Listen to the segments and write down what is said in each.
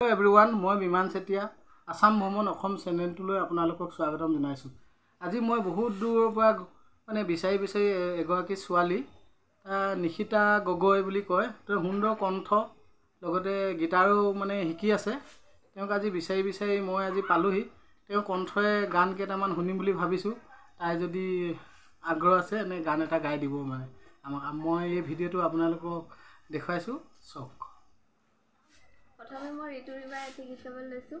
Hello' everyone মই বিমান চেতিয়া আছাম ভ্ৰমণ অসম চেনেলটোলৈ আপোনালোকক স্বাগতম জনাইছোঁ। আজি মই বহুত দূৰৰ পৰা মানে বিচাৰি বিচাৰি এগৰাকী ছোৱালী নিশিতা গগৈ বুলি কয়। তেওঁ সুন্দৰ কণ্ঠ লগতে গীটাৰো মানে শিকি আছে। তেওঁক আজি বিচাৰি বিচাৰি মই আজি পালোঁহি। তেওঁ কণ্ঠৰে গান কেইটামান শুনিম বুলি ভাবিছোঁ। তাই যদি আগ্ৰহ আছে এনে গান এটা গাই দিব মানে। আমাক মই এই ভিডিঅ'টো আপোনালোকক দেখুৱাইছোঁ। চাওক। প্ৰথমে মই ঋতু ৰিবাৰ এটি গীত গাবলৈ লৈছোঁ।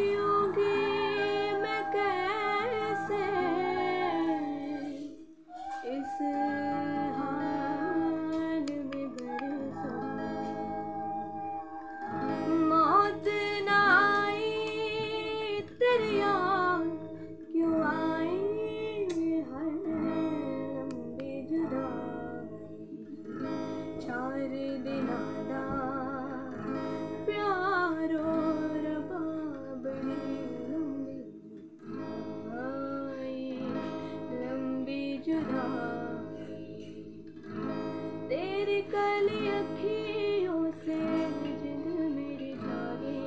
चार दिन प्यारो रबाबड़ी लंबी आई लंबी जुदाई। तेरी काली अखियों से जिद मेरी जागे,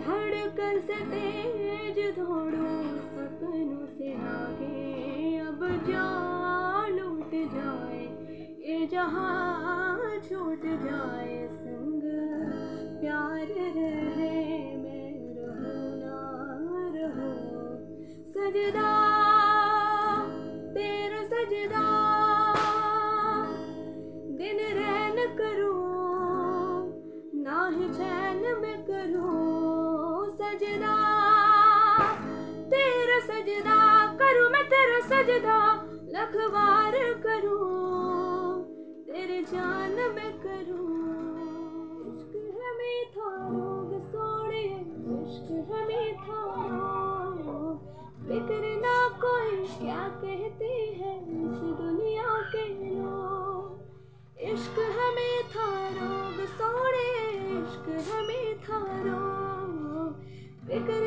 धड़कन से तेज दौड़ो सपनों से आगे। अब जान लूट जाए ये जहाँ जाए प्यार सजदा, तेरा सजदा। दिन रैन करूँ ना ही चैन सजदा, तेरा सजदा करूँ मैं तेरा सजदा। लखवार करूँ बिठाओ फ़िक्र ना कोई क्या कहती है इस दुनिया के लोग? इश्क हमें था रोग सोड़े इश्क हमें था रोग। फ़िक्र